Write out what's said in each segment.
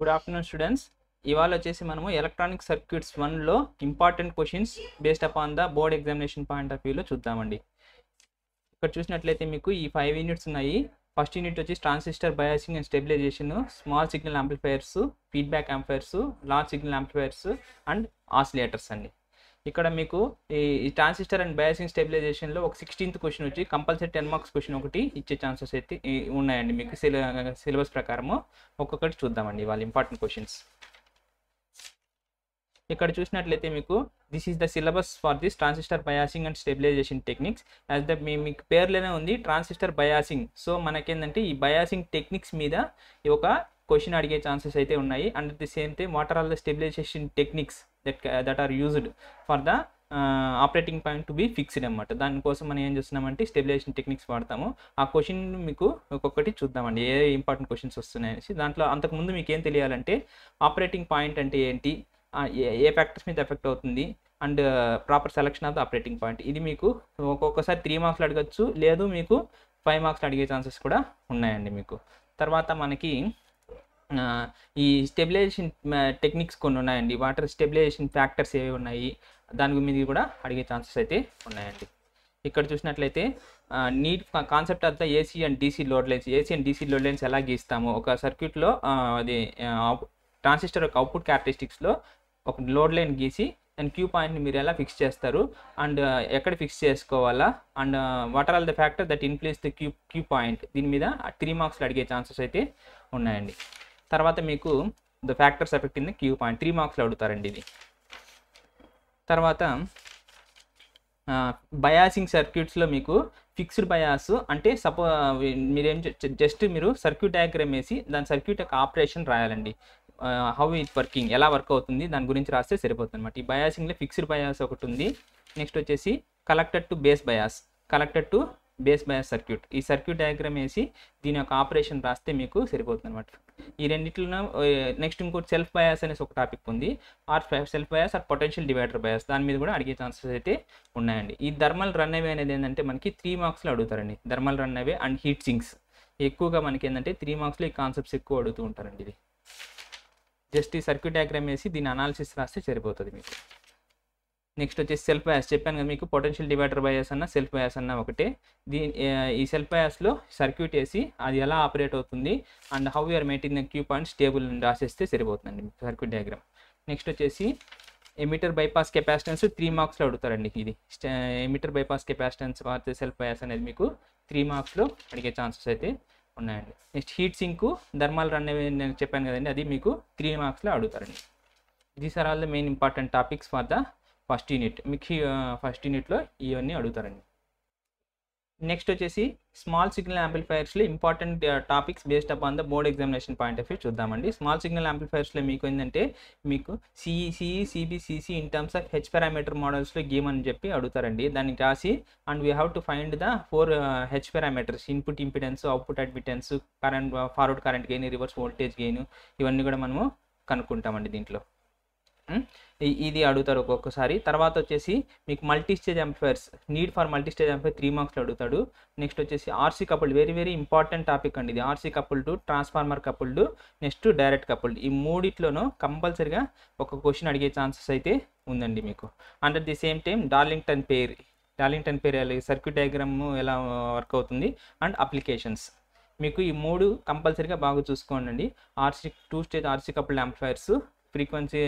Good afternoon students ఇవాళ వచ్చేసి మనము ఎలక్ట్రానిక్ సర్క్యూట్స్ వన్లో important questions based upon the board examination point of వ్యూలో చూద్దామండి. ఇక్కడ చూసినట్లయితే మీకు ఈ ఫైవ్ యూనిట్స్ ఉన్నాయి. ఫస్ట్ యూనిట్ వచ్చి transistor biasing and stabilization small signal amplifiers feedback amplifiers large signal amplifiers and oscillators అండి. ఇక్కడ మీకు ఈ ట్రాన్సిస్టర్ అండ్ బయాసింగ్ స్టెబిలైజేషన్లో ఒక సిక్స్టీన్త్ క్వశ్చన్ వచ్చి కంపల్సరీ టెన్ మార్క్స్ క్వశ్చన్ ఒకటి ఇచ్చే ఛాన్సెస్ అయితే ఉన్నాయండి మీకు సిల సిలబస్ ప్రకారము. ఒక్కొక్కటి చూద్దామండి వాళ్ళ ఇంపార్టెంట్ క్వశ్చన్స్ ఇక్కడ చూసినట్లయితే మీకు this is the syllabus for this transistor biasing and stabilization techniques as the మీ మీకు పేర్లోనే ఉంది? ట్రాన్సిస్టర్ బయాసింగ్ సో మనకేంటంటే ఈ బయాసింగ్ టెక్నిక్స్ మీద ఈ ఒక క్వశ్చన్ అడిగే ఛాన్సెస్ అయితే ఉన్నాయి. And the same thing what are all the stabilization techniques that that are used for the operating point to be fixed అనమాట దానికోసం మనం ఏం చేస్తున్నామంటే స్టెబిలైజేషన్ టెక్నిక్స్ వాడతాము. ఆ క్వశ్చన్ మీకు ఒక్కొక్కటి చూద్దామండి. ఏ ఇంపార్టెంట్ క్వశ్చన్స్ వస్తున్నాయనేసి దాంట్లో అంతకుముందు మీకు ఏం తెలియాలంటే ఆపరేటింగ్ పాయింట్ అంటే ఏంటి? ఏ ఏ ఫ్యాక్టర్స్ మీద ఎఫెక్ట్ అవుతుంది? And proper selection of the operating point ఇది మీకు ఒక్కొక్కసారి త్రీ మార్క్స్లు అడగచ్చు. లేదు మీకు ఫైవ్ మార్క్స్లు అడిగే ఛాన్సెస్ కూడా ఉన్నాయండి మీకు. తర్వాత మనకి ఈ స్టెబిలైజేషన్ టెక్నిక్స్ కొన్ని ఉన్నాయండి. వాటర్ స్టెబిలైజేషన్ ఫ్యాక్టర్స్ ఏవి ఉన్నాయి? దాని మీద కూడా అడిగే ఛాన్సెస్ అయితే ఉన్నాయండి. ఇక్కడ చూసినట్లయితే నీట్ కాన్సెప్ట్ అంతా the AC and DC load lines AC and DC load lines ఎలా గీస్తాము? ఒక సర్క్యూట్లో అది ట్రాన్సిస్టర్ యొక్క అవుట్పుట్ క్యారెక్టరిస్టిక్స్లో ఒక లోడ్ లైన్ గీసి అండ్ క్యూ పాయింట్ని మీరు ఎలా ఫిక్స్ చేస్తారు? అండ్ ఎక్కడ ఫిక్స్ చేసుకోవాలా? And what are all the factor that influence the Q Q point? దీని మీద త్రీ మార్క్స్లో అడిగే ఛాన్సెస్ అయితే ఉన్నాయండి. తర్వాత మీకు the factors effect in the Q point three మార్క్స్లో అడుగుతారండి ఇది. తర్వాత బయాసింగ్ సర్క్యూట్స్లో మీకు ఫిక్స్డ్ బయాస్ అంటే సపో మీరేం జస్ట్ మీరు సర్క్యూట్ డయాగ్రామ్ వేసి దాని సర్క్యూట్ యొక్క ఆపరేషన్ రాయాలండి. హౌ ఇట్ వర్కింగ్ ఎలా వర్క్ అవుతుంది? దాని గురించి రాస్తే సరిపోతుంది అనమాట ఈ బయాసింగ్లో ఫిక్స్డ్ బయాస్ ఒకటి ఉంది. నెక్స్ట్ వచ్చేసి collector to base bias collector to base bias circuit. ఈ సర్క్యూట్ డయాగ్రామ్ వేసి దీని యొక్క ఆపరేషన్ రాస్తే మీకు సరిపోతుంది అనమాట ఈ రెండింటిలో నెక్స్ట్ ఇంకోటి సెల్ఫ్ బయాస్ అనేసి ఒక టాపిక్ ఉంది. Or self bias or potential divider bias. దాని మీద కూడా అడిగే ఛాన్సెస్ అయితే ఉన్నాయండి. ఈ థర్మల్ రన్ అవే అనేది ఏంటంటే మనకి త్రీ మార్క్స్లో అడుగుతారండి. Thermal runaway and heat sinks. ఎక్కువగా మనకి ఏంటంటే త్రీ మార్క్స్లో ఈ కాన్సెప్ట్స్ ఎక్కువ అడుగుతూ ఉంటారండి ఇది జస్ట్ ఈ సర్క్యూట్ డయాగ్రామ్ వేసి దీని అనాలిసిస్ రాస్తే సరిపోతుంది మీకు. నెక్స్ట్ వచ్చేసి సెల్ఫ్ బయాస్ చెప్పాను కదా మీకు పొటెన్షియల్ డివైడర్ బయాస్ అన్న సెల్ఫ్ బయాస్ అన్న ఒకటే. దీని ఈ సెల్ఫ్ బయాస్లో సర్క్యూట్ వేసి అది ఎలా ఆపరేట్ అవుతుంది and how you are maintain the Q points table రాసేస్తే సరిపోతుందండి సర్క్యూట్ డయాగ్రామ్ నెక్స్ట్ వచ్చేసి ఎమిటర్ బైపాస్ కెపాసిటెన్స్ త్రీ మార్క్స్లో అడుగుతారండి ఇది. ఎమిటర్ బైపాస్ కెపాసిటెన్స్ వారితే సెల్ఫ్ బయాస్ అనేది మీకు త్రీ మార్క్స్లో అడిగే ఛాన్సెస్ అయితే ఉన్నాయండి. నెక్స్ట్ హీట్ సింక్ ధర్మాలు రన్ అనేవి నేను చెప్పాను కదండి అది మీకు త్రీ మార్క్స్లో అడుగుతారండి. These are all the main important topics for the first unit మీకు ఫస్ట్ యూనిట్లో ఇవన్నీ అడుగుతారండి. నెక్స్ట్ వచ్చేసి small signal యాంప్లిఫైర్స్లో important topics based upon the board examination point of view చూద్దామండి. స్మాల్ సిగ్నల్ యాంప్లిఫైర్స్లో మీకు ఏంటంటే మీకు CE CE CB in terms of H parameter మోడల్స్లో game అని చెప్పి అడుగుతారండి. దాన్ని రాసి and we have to find the four H parameters input impedance output admittance current forward current gain reverse voltage gain ఇవన్నీ కూడా మనము కనుక్కుంటామండి దీంట్లో. ఇది అడుగుతారు ఒక్కొక్కసారి. తర్వాత వచ్చేసి మీకు multi stage amplifiers need for multi stage amplifier three మార్క్స్లో అడుగుతాడు. నెక్స్ట్ వచ్చేసి RC coupled very very important topic అండి ఇది. RC coupled transformer coupled next direct coupled ఈ మూడిట్లోనూ కంపల్సరిగా ఒక క్వశ్చన్ అడిగే ఛాన్సెస్ అయితే ఉందండి మీకు. And at the same time Darlington pair Darlington pair circuit diagram ఎలా వర్క్ అవుతుంది అండ్ అప్లికేషన్స్ మీకు ఈ మూడు కంపల్సరీగా బాగా చూసుకోండి RC two stage RC coupled amplifiers frequency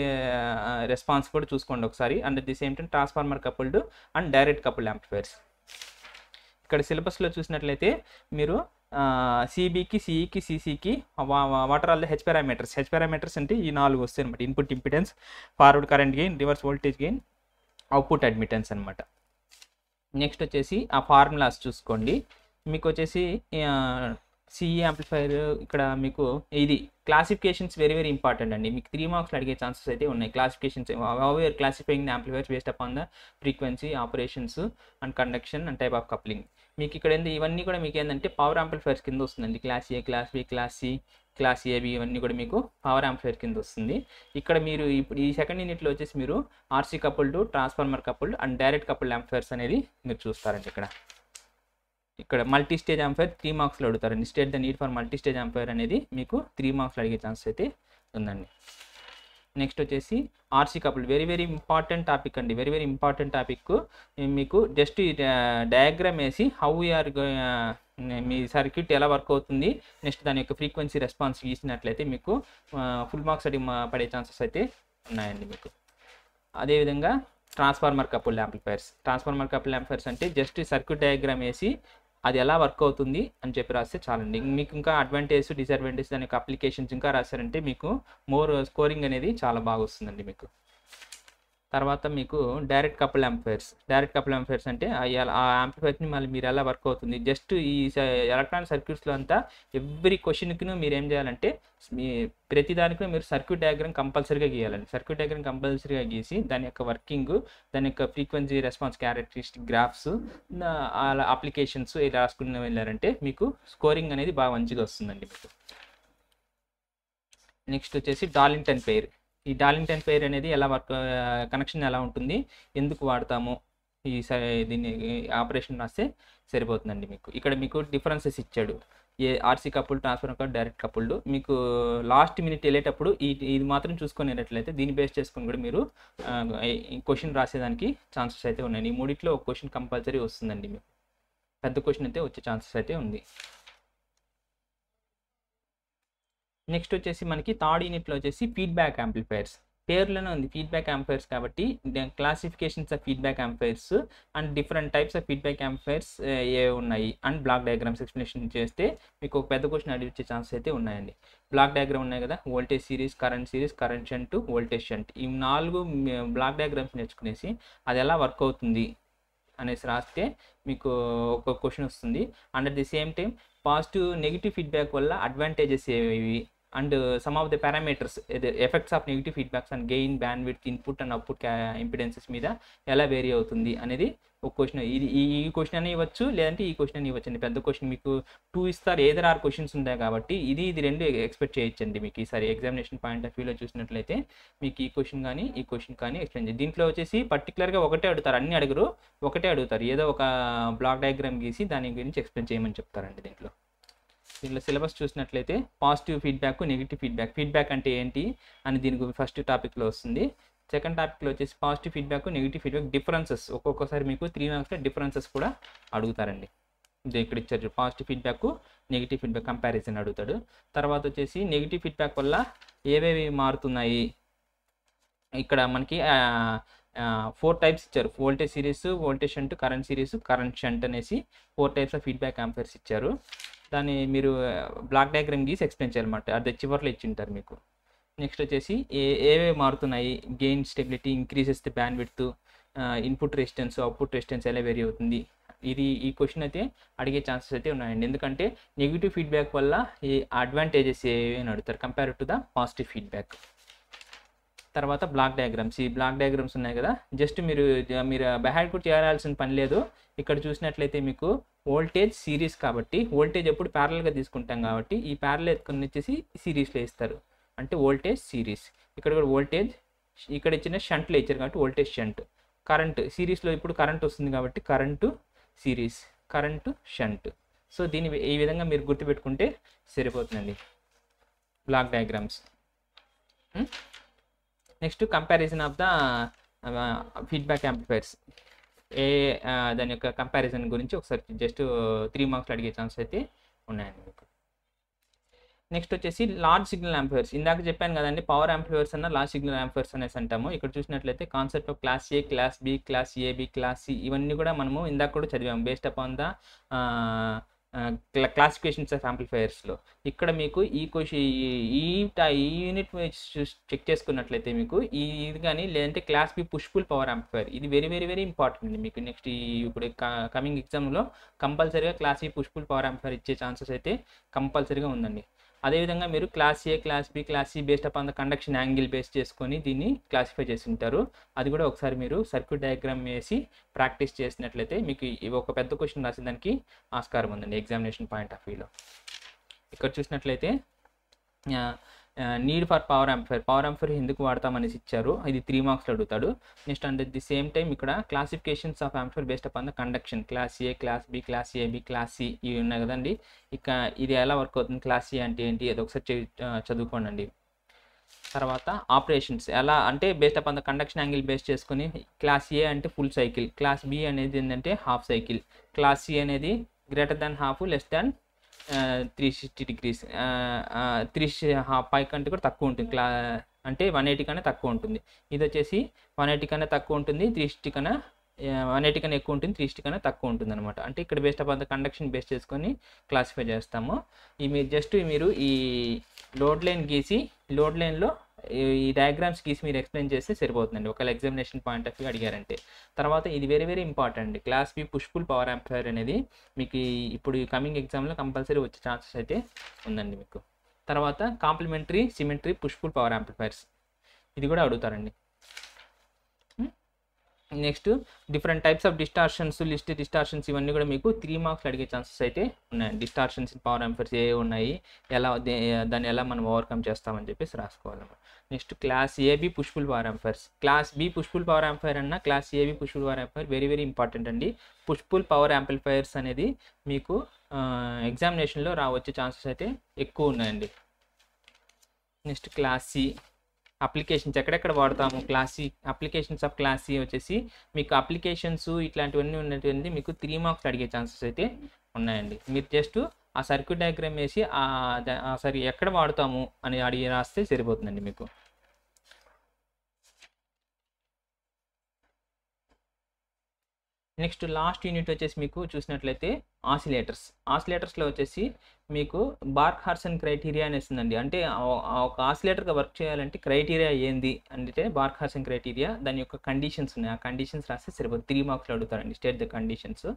response uh, uh, కూడా చూసుకోండి ఒకసారి. And the same time transformer coupled and direct coupled amplifiers ఇక్కడ సిలబస్లో చూసినట్లయితే మీరు సిబికి సిఈకి సిసికి what are all the H parameters H parameters అంటే ఈ నాలుగు వస్తాయి అనమాట input impedance forward current gain reverse voltage gain output admittance అనమాట నెక్స్ట్ వచ్చేసి ఆ ఫార్ములాస్ చూసుకోండి. మీకు వచ్చేసి సిఈ యాంప్లిఫైర్ ఇక్కడ మీకు ఇది క్లాసిఫికేషన్స్ వెరీ వెరీ ఇంపార్టెంట్ అండి. మీకు త్రీ మార్క్స్లో అడిగే ఛాన్సెస్ అయితే ఉన్నాయి. Classifications how classifying amplifiers based upon the frequency operations and conduction and type of coupling మీకు ఇక్కడ ఏంది ఇవన్నీ కూడా మీకు ఏంటంటే పవర్ యాంప్లిఫైర్స్ కింద వస్తుందండి. Class A class B class C class AB ఇవన్నీ కూడా మీకు పవర్ యాంప్లిఫైర్ కింద వస్తుంది. ఇక్కడ మీరు ఇప్పుడు ఈ సెకండ్ యూనిట్లో వచ్చేసి మీరు RC coupled transformer coupled and direct coupled amplifiers అనేది మీరు చూస్తారండి ఇక్కడ. ఇక్కడ మల్టీ స్టేజ్ యాంపైర్ త్రీ మార్క్స్లో అడుగుతారండి. State the need for multi stage amplifier అనేది మీకు త్రీ మార్క్స్లో అడిగే ఛాన్స్ అయితే ఉందండి. నెక్స్ట్ వచ్చేసి RC couple very very important topic అండి. వెరీ వెరీ ఇంపార్టెంట్ టాపిక్ మీకు జస్ట్ డయాగ్రామ్ వేసి హౌ ఆర్ మీ సర్క్యూట్ ఎలా వర్క్ అవుతుంది. నెక్స్ట్ దాని యొక్క ఫ్రీక్వెన్సీ రెస్పాన్స్ గీసినట్లయితే మీకు ఫుల్ మార్క్స్ అడిగి పడే ఛాన్సెస్ అయితే ఉన్నాయండి మీకు. అదేవిధంగా transformer couple amplifiers transformer couple amplifiers అంటే జస్ట్ సర్క్యూట్ డయాగ్రామ్ వేసి అది ఎలా వర్క్ అవుతుంది అని చెప్పి రాస్తే చాలండి. మీకు ఇంకా అడ్వాంటేజ్ డిసడ్వాంటేజ్ దాని యొక్క అప్లికేషన్స్ ఇంకా రాశారంటే మీకు మోర్ స్కోరింగ్ అనేది చాలా బాగా వస్తుందండి మీకు. తర్వాత మీకు direct couple amplifiers direct couple amplifiers అంటే ఆ అంపైర్స్ని మళ్ళీ మీరు ఎలా వర్క్ అవుతుంది? జస్ట్ ఈ ఎలక్ట్రానిక్ సర్క్యూట్స్లో అంతా ఎవ్రీ క్వశ్చన్కిను మీరు ఏం చేయాలంటే మీ ప్రతిదానికి మీరు సర్క్యూట్ డయాగ్రామ్ కంపల్సరీగా గీయాలండి. సర్క్యూట్ డయాగ్రామ్ కంపల్సరీగా గీసి దాని యొక్క వర్కింగ్ దాని యొక్క ఫ్రీక్వెన్సీ రెస్పాన్స్ క్యారెక్టరిస్టిక్ గ్రాఫ్స్ అలా అప్లికేషన్స్ ఇలా రాసుకుని వెళ్ళారంటే మీకు స్కోరింగ్ అనేది బాగా మంచిగా వస్తుందండి మీకు. నెక్స్ట్ వచ్చేసి డాలింగ్టన్ పేరు. ఈ డార్లింగ్టన్ పేర్ అనేది ఎలా వర్క్ కనెక్షన్ ఎలా ఉంటుంది ఎందుకు వాడతాము ఈ దీన్ని ఆపరేషన్ రాస్తే సరిపోతుందండి మీకు. ఇక్కడ మీకు డిఫరెన్సెస్ ఇచ్చాడు. ఏ RC couple transformer coupled direct coupled. మీకు లాస్ట్ మినిట్ వెళ్ళేటప్పుడు ఈ ఇది మాత్రం చూసుకునేటట్లయితే దీన్ని బేస్ చేసుకొని కూడా మీరు క్వశ్చన్ రాసేదానికి ఛాన్సెస్ అయితే ఉన్నాయి. ఈ మూడిట్లో ఒక క్వశ్చన్ కంపల్సరీ వస్తుందండి మీకు. పెద్ద క్వశ్చన్ అయితే వచ్చే ఛాన్సెస్ అయితే ఉంది. నెక్స్ట్ వచ్చేసి మనకి థర్డ్ యూనిట్లో వచ్చేసి ఫీడ్బ్యాక్ యాంప్లిఫైర్స్ పేర్లోనే ఉంది ఫీడ్బ్యాక్ యాంప్లిఫైర్స్ కాబట్టి classifications of feedback amplifiers and different types of feedback amplifiers ఏ ఉన్నాయి అండ్ బ్లాక్ డయాగ్రామ్స్ ఎక్స్ప్లెనేషన్ చేస్తే మీకు ఒక పెద్ద క్వశ్చన్ అడిగి వచ్చే ఛాన్సెస్ అయితే ఉన్నాయండి. బ్లాక్ డయాగ్రామ్ ఉన్నాయి కదా voltage series current series current shunt voltage shunt ఈ నాలుగు బ్లాక్ డయాగ్రామ్స్ నేర్చుకునేసి అది ఎలా వర్క్ అవుతుంది అనేసి రాస్తే మీకు ఒక క్వశ్చన్ వస్తుంది. And at the same time positive negative feedback వల్ల అడ్వాంటేజెస్ ఏవి? And some of the parameters effects of negative feedbacks and gain bandwidth input and output impedances మీద ఎలా వేరీ అవుతుంది అనేది ఒక క్వశ్చన్ ఇది ఈ ఈ క్వశ్చన్ అని ఇవ్వచ్చు లేదంటే ఈ క్వశ్చన్ అని ఇవ్వచ్చండి. పెద్ద క్వశ్చన్ మీకు టూ ఇస్తారు ఏదర్ ఆరు క్వశ్చన్స్ ఉంటాయి కాబట్టి ఇది ఇది రెండు ఎక్స్పెక్ట్ చేయొచ్చండి మీకు. ఈసారి ఎగ్జామినేషన్ పాయింట్ ఆఫ్ వ్యూలో చూసినట్లయితే మీకు ఈ క్వశ్చన్ కానీ ఈ క్వశ్చన్ కానీ ఎక్స్ప్లెయిన్ చేయండి దీంట్లో వచ్చేసి పర్టికులర్గా ఒకటే అడుగుతారు అన్ని అడుగురు ఒకటే అడుగుతారు. ఏదో ఒక బ్లాక్ డయాగ్రామ్ గీసి దాని గురించి ఎక్స్ప్లెయిన్ చేయమని చెప్తారండి దీంట్లో. దీనిలో సిలబస్ చూసినట్లయితే positive feedback negative feedback. Feedback అంటే ఏంటి అని దీని గురించి ఫస్ట్ టాపిక్లో వస్తుంది. సెకండ్ టాపిక్లో వచ్చేసి positive feedback negative feedback differences ఒక్కొక్కసారి మీకు త్రీ మార్క్స్లో డిఫరెన్సెస్ కూడా అడుగుతారండి. ఇది ఇక్కడ ఇచ్చారు positive feedback negative feedback comparison అడుగుతాడు. తర్వాత వచ్చేసి నెగిటివ్ ఫీడ్బ్యాక్ వల్ల ఏవేవి మారుతున్నాయి? ఇక్కడ మనకి ఫోర్ టైప్స్ ఇచ్చారు. Voltage series voltage shunt current series current shunt అనేసి four types of feedback amplifiers ఇచ్చారు. దాన్ని మీరు బ్లాక్ డయాగ్రామ్ గీసి ఎక్స్ప్లెయిన్ చేయాలన్నమాట అది చివర్లో ఇచ్చి ఉంటారు మీకు. నెక్స్ట్ వచ్చేసి ఏ ఏవే మారుతున్నాయి? Gain stability increases the bandwidth input resistance output resistance ఎలా వేరీ అవుతుంది? ఇది ఈ క్వశ్చన్ అయితే అడిగే ఛాన్సెస్ అయితే ఉన్నాయండి. ఎందుకంటే నెగిటివ్ ఫీడ్బ్యాక్ వల్ల ఈ అడ్వాంటేజెస్ ఏవి అని అడుగుతారు? Compare to the positive feedback. తర్వాత బ్లాక్ డయాగ్రామ్స్. ఈ బ్లాక్ డయాగ్రామ్స్ ఉన్నాయి కదా. జస్ట్ మీరు మీరు బెహాడ్ కూడా చేయాల్సిన పని లేదు. ఇక్కడ చూసినట్లయితే మీకు వోల్టేజ్ సిరీస్ కాబట్టి వోల్టేజ్ ఎప్పుడు ప్యారల్గా తీసుకుంటాం కాబట్టి ఈ ప్యారల్ ఎత్తుకుని వచ్చేసి సిరీస్లో ఇస్తారు అంటే వోల్టేజ్ సిరీస్. ఇక్కడ కూడా వోల్టేజ్ ఇక్కడ ఇచ్చిన షంట్లో ఇచ్చారు కాబట్టి వోల్టేజ్ షంట్ కరెంట్ సిరీస్లో ఇప్పుడు కరెంట్ వస్తుంది కాబట్టి current series current shunt so దీన్ని ఈ విధంగా మీరు గుర్తుపెట్టుకుంటే సరిపోతుందండి. Block diagrams next comparison of the feedback amplifiers ఏ దాని యొక్క కంపారిజన్ గురించి ఒకసారి జస్ట్ త్రీ మార్క్స్లో అడిగే ఛాన్స్ అయితే ఉన్నాయండి మీకు. నెక్స్ట్ వచ్చేసి లార్జ్ సిగ్నల్ యాంప్లిఫైర్స్ ఇందాక చెప్పాను కదండి పవర్ యాంప్లిఫైర్స్ అన్న లార్జ్ సిగ్నల్ యాంప్లిఫైర్స్ అనేసి అంటాము. ఇక్కడ చూసినట్లయితే concept of class A class B class AB class C ఇవన్నీ కూడా మనము ఇందాక కూడా చదివాము. Based upon the classifications of యాంప్లిఫైయర్స్లో ఇక్కడ మీకు ఈ క్వశ్చన్ ఈ ఈ యూనిట్ చెక్ చేసుకున్నట్లయితే మీకు ఈ ఇది కానీ లేదంటే class B push pull power amplifier ఇది వెరీ వెరీ వెరీ ఇంపార్టెంట్ అండి. మీకు నెక్స్ట్ ఈ ఇప్పుడు కమింగ్ ఎగ్జామ్లో కంపల్సరీగా class B push pull power amplifier ఇచ్చే ఛాన్సెస్ అయితే కంపల్సరీగా ఉందండి. అదేవిధంగా మీరు class A class B class C based upon the conduction angle base చేసుకొని దీన్ని క్లాసిఫై చేసి ఉంటారు అది కూడా ఒకసారి మీరు సర్క్యూట్ డయాగ్రామ్ వేసి ప్రాక్టీస్ చేసినట్లయితే మీకు ఒక పెద్ద క్వశ్చన్ రాసేదానికి ఆస్కారం ఉందండి ఎగ్జామినేషన్ పాయింట్ ఆఫ్ వ్యూలో ఇక్కడ చూసినట్లయితే need for power amplifier power amplifier ఎందుకు వాడతామనేసి ఇచ్చారు. ఇది త్రీ మార్క్స్లో అడుగుతాడు. Next and the same time ఇక్కడ classifications of amplifier based upon the conduction class A class B class A B class C ఇవి ఉన్నాయి కదండి. ఇక ఇది ఎలా వర్క్ అవుతుంది? క్లాస్ ఏ అంటే ఏంటి? అది ఒకసారి చదువుకోండి తర్వాత ఆపరేషన్స్ ఎలా అంటే based upon the conduction angle base చేసుకుని క్లాస్ ఏ అంటే ఫుల్ సైకిల్ క్లాస్ బి అనేది ఏంటంటే హాఫ్ సైకిల్ క్లాస్ సి అనేది greater than half less than three sixty degrees three పై కంటే కూడా తక్కువ ఉంటుంది. క్లా అంటే వన్ ఎయిటీ కన్నా తక్కువ ఉంటుంది. ఇది వచ్చేసి వన్ ఎయిటీ కన్నా తక్కువ ఉంటుంది త్రీ సిక్స్టీ కన్నా వన్ ఎయిటీ కన్నా ఎక్కువ ఉంటుంది త్రీ సిక్స్టీ కన్నా తక్కువ ఉంటుంది అనమాట అంటే ఇక్కడ based upon the conduction base చేసుకొని క్లాసిఫై చేస్తాము. ఈ మీరు జస్ట్ మీరు ఈ లోడ్ లైన్ గీసి లోడ్ లైన్లో ఈ డయాగ్రామ్స్ గీసి మీరు ఎక్స్ప్లెయిన్ చేస్తే సరిపోతుందండి. ఒకవేళ ఎగ్జామినేషన్ పాయింట్ ఆఫ్ వ్యూ అడిగారంటే. తర్వాత ఇది very very important class B push pull power amplifier అనేది మీకు ఇప్పుడు ఈ కమింగ్ ఎగ్జామ్లో కంపల్సరీ వచ్చే ఛాన్సెస్ అయితే ఉందండి మీకు. తర్వాత complementary symmetry push pull power amplifiers ఇది కూడా అడుగుతారండి. Next different types of distortions list distortions ఇవన్నీ కూడా మీకు త్రీ మార్క్స్ అడిగే ఛాన్సెస్ అయితే ఉన్నాయి. డిస్టార్షన్స్ పవర్ యాంపర్స్ ఏ ఉన్నాయి ఎలా దాన్ని ఎలా మనం ఓవర్కమ్ చేస్తామని చెప్పేసి రాసుకోవాలన్నమాట. Next class AB push pull power amplifiers class B push pull power amplifier అన్న class AB push pull power amplifier very very important అండి. పుష్పుల్ పవర్ యాంప్లిఫైర్స్ అనేది మీకు ఎగ్జామినేషన్లో రావచ్చే ఛాన్సెస్ అయితే ఎక్కువ ఉన్నాయండి. నెక్స్ట్ క్లాస్ సి అప్లికేషన్స్ ఎక్కడెక్కడ వాడతాము? క్లాసీ అప్లికేషన్స్ ఆఫ్ క్లాసీ వచ్చేసి మీకు అప్లికేషన్స్ ఇట్లాంటివన్నీ ఉన్నటువంటి మీకు త్రీ మార్క్స్ అడిగే ఛాన్సెస్ అయితే ఉన్నాయండి. మీరు జస్ట్ ఆ సర్క్యూట్ డయాగ్రామ్ వేసి ఆ ద- ఎక్కడ వాడతాము అని అడిగి రాస్తే సరిపోతుందండి మీకు. నెక్స్ట్ లాస్ట్ యూనిట్ వచ్చేసి మీకు చూసినట్లయితే ఆసిలేటర్స్. ఆసిలేటర్స్లో వచ్చేసి మీకు బార్క్ హార్సన్ క్రైటీరియా అని ఇస్తుందండి అంటే ఒక ఆసిలేటర్గా వర్క్ చేయాలంటే క్రైటీరియా ఏంది? అంటే బార్క్ హార్సన్ క్రైటీరియా దాని యొక్క కండిషన్స్ ఉన్నాయి. ఆ కండిషన్స్ రాస్తే సరిపోతుంది త్రీ మార్క్స్లో అడుగుతారండి స్టేట్ ద కండిషన్స్.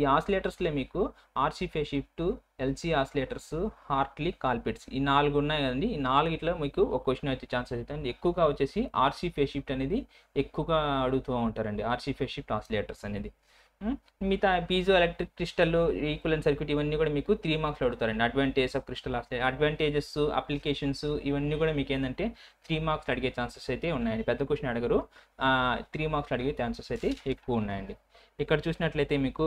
ఈ ఆసిలేటర్స్లో మీకు RC phase shift LC oscillators Hartley Colpitts ఈ నాలుగు ఉన్నాయి కదండి. ఈ నాలుగిట్లో మీకు ఒక క్వశ్చన్ వచ్చే ఛాన్సెస్ అవుతుంది ఎక్కువగా వచ్చేసి ఆర్సీ ఫే షిఫ్ట్ అనేది ఎక్కువగా అడుగుతూ ఉంటారండి. ఆర్సీ ఫే షిఫ్ట్ ఆసిలేటర్స్ అనేది. మిగతా piezo electric crystal equivalent circuit ఇవన్నీ కూడా మీకు త్రీ మార్క్స్లో అడుగుతారండి. Advantage of crystal advantages applications ఇవన్నీ కూడా మీకు ఏంటంటే త్రీ మార్క్స్ అడిగే ఛాన్సెస్ అయితే ఉన్నాయండి. పెద్ద క్వశ్చన్ అడగరు. త్రీ మార్క్స్ అడిగే ఛాన్సెస్ అయితే ఎక్కువ ఉన్నాయండి. ఇక్కడ చూసినట్లయితే మీకు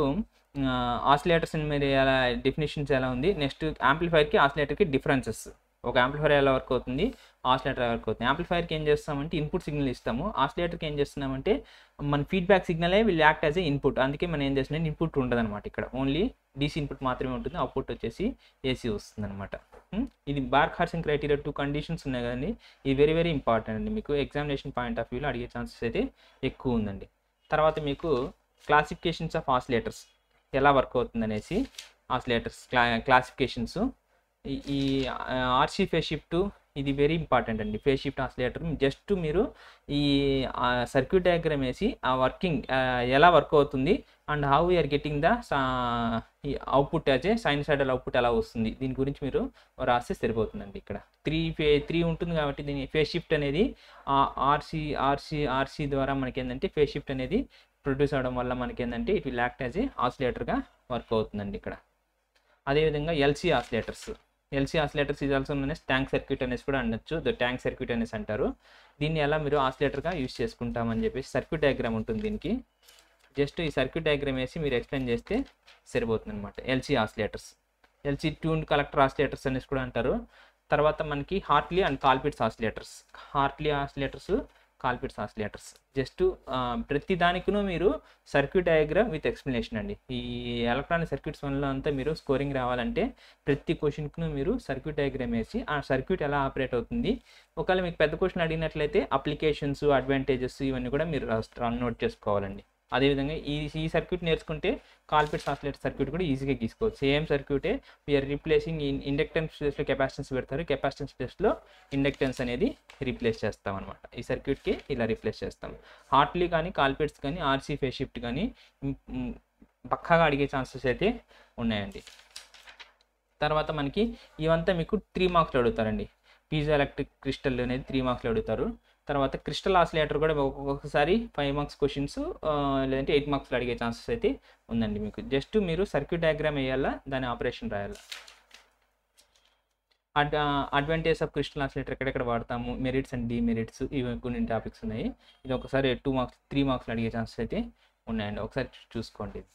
ఆసిలేటర్స్ మీరు ఎలా డెఫినేషన్స్ ఎలా ఉంది? నెక్స్ట్ యాంప్లిఫైర్కి ఆసిలేటర్కి డిఫరెన్సెస్ ఒక యాంప్లిఫైర్ ఎలా వర్క్ అవుతుంది ఆసిలేటర్ ఎలా వర్క్ అవుతుంది. యాంప్లిఫైర్కి ఏం చేస్తామంటే ఇన్పుట్ సిగ్నల్ ఇస్తాము. ఆసిలేటర్కి ఏం చేస్తున్నామంటే మన feedback సిగ్నలే will act as a input. అందుకే మనం ఏం చేస్తున్నాం ఇన్పుట్ ఉండదు అనమాట ఇక్కడ. ఓన్లీ డీసీ ఇన్పుట్ మాత్రమే ఉంటుంది అవుట్పుట్ వచ్చేసి ఏసీ వస్తుందనమాట ఇది Barkhausen criteria two conditions ఉన్నాయి కదండి. ఇది వెరీ వెరీ ఇంపార్టెంట్ అండి. మీకు ఎగ్జామినేషన్ పాయింట్ ఆఫ్ వ్యూలో అడిగే ఛాన్సెస్ అయితే ఎక్కువ ఉందండి. తర్వాత మీకు క్లాసిఫికేషన్స్ ఆఫ్ ఆసిలేటర్స్ ఎలా వర్క్ అవుతుంది అనేసి ఆసిలేటర్స్ క్లా క్లాసిఫికేషన్స్ ఈ ఆర్సీ ఫేస్ షిఫ్ట్ ఇది వెరీ ఇంపార్టెంట్ అండి. ఫేస్ షిఫ్ట్ ఆసిలేటర్ జస్ట్ మీరు ఈ సర్క్యూట్ డయాగ్రామ్ వేసి ఆ వర్కింగ్ ఎలా వర్క్ అవుతుంది and how we're getting the output as a sinusoidal output ఎలా వస్తుంది. దీని గురించి మీరు రాస్తే సరిపోతుందండి ఇక్కడ. త్రీ ఫే త్రీ ఉంటుంది కాబట్టి దీని ఫేస్ షిఫ్ట్ అనేది ఆర్సీ ఆర్సీ ఆర్సీ ద్వారా మనకి ఏంటంటే ఫేస్ షిఫ్ట్ అనేది ప్రొడ్యూస్ అవడం వల్ల మనకి ఏంటంటే it will act as a ఆసిలేటర్గా work అవుతుందండి ఇక్కడ. అదేవిధంగా ఎల్సీ ఆసిలేటర్స్ ఎల్సీ ఆసిలేటర్స్ ఇది ఆల్సో అనేసి ట్యాంక్ సర్క్యూట్ అనేసి కూడా అనొచ్చు. ద ట్యాంక్ సర్క్యూట్ అనేసి అంటారు. దీన్ని ఎలా మీరు ఆసిలేటర్గా యూజ్ చేసుకుంటామని చెప్పేసి సర్క్యూట్ డయాగ్రామ్ ఉంటుంది దీనికి. జస్ట్ ఈ సర్క్యూట్ డయాగ్రామ్ వేసి మీరు ఎక్స్ప్లెయిన్ చేస్తే సరిపోతుంది అనమాట LC oscillators. LC tune collector oscillators అనేసి కూడా అంటారు. తర్వాత మనకి Hartley and Colpitts oscillators. Hartley oscillators Colpitts oscillators just ప్రతి దానికినూ మీరు సర్క్యూట్ డయాగ్రామ్ విత్ ఎక్స్ప్లెనేషన్ అండి. ఈ ఎలక్ట్రానిక్ సర్క్యూట్స్ వల్ల అంతా మీరు స్కోరింగ్ రావాలంటే ప్రతి క్వశ్చన్కు మీరు సర్క్యూట్ డయాగ్రామ్ వేసి ఆ సర్క్యూట్ ఎలా ఆపరేట్ అవుతుంది. ఒకవేళ మీకు పెద్ద క్వశ్చన్ అడిగినట్లయితే అప్లికేషన్స్ అడ్వాంటేజెస్ ఇవన్నీ కూడా మీరు నోట్ చేసుకోవాలండి. అదేవిధంగా ఈ ఈ సర్క్యూట్ నేర్చుకుంటే కాల్పిట్స్ ఆసిలేటర్ సర్క్యూట్ కూడా ఈజీగా గీసుకోవచ్చు. సేమ్ సర్క్యూటే వీఆర్ రీప్లేసింగ్ ఇండక్టెన్స్ ప్లేస్లో కెపాసిటెన్స్ పెడతారు. కెపాసిటెన్స్ ప్లేస్లో ఇండక్టెన్స్ అనేది రీప్లేస్ చేస్తాం అనమాట ఈ సర్క్యూట్కి ఇలా రీప్లేస్ చేస్తాం. హార్ట్లీ కానీ కాల్పిట్స్ కానీ ఆర్సీ ఫేస్ షిఫ్ట్ కానీ పక్కాగా అడిగే ఛాన్సెస్ అయితే ఉన్నాయండి. తర్వాత మనకి ఇవంతా మీకు త్రీ మార్క్స్లో అడుగుతారండి. పీజో ఎలక్ట్రిక్ క్రిస్టల్ అనేది త్రీ మార్క్స్లో అడుగుతారు. తర్వాత క్రిస్టల్ ఆసిలేటర్ కూడా ఒక్కొక్కసారి ఫైవ్ మార్క్స్ క్వశ్చన్స్ లేదంటే ఎయిట్ మార్క్స్లో అడిగే ఛాన్సెస్ అయితే ఉందండి మీకు. జస్ట్ మీరు సర్క్యూట్ డయాగ్రామ్ వేయాలా? దాని ఆపరేషన్ రాయాలా? అడ్ అడ్వాంటేజ్ ఆఫ్ క్రిస్టల్ ఆసిలేటర్ ఎక్కడెక్కడ వాడతాము? మెరిట్స్ అండ్ డిమెరిట్స్ ఇవి కొన్ని టాపిక్స్ ఉన్నాయి. ఇది ఒకసారి టూ మార్క్స్ త్రీ మార్క్స్లో అడిగే ఛాన్సెస్ అయితే ఉన్నాయండి. ఒకసారి చూసుకోండి. ఇది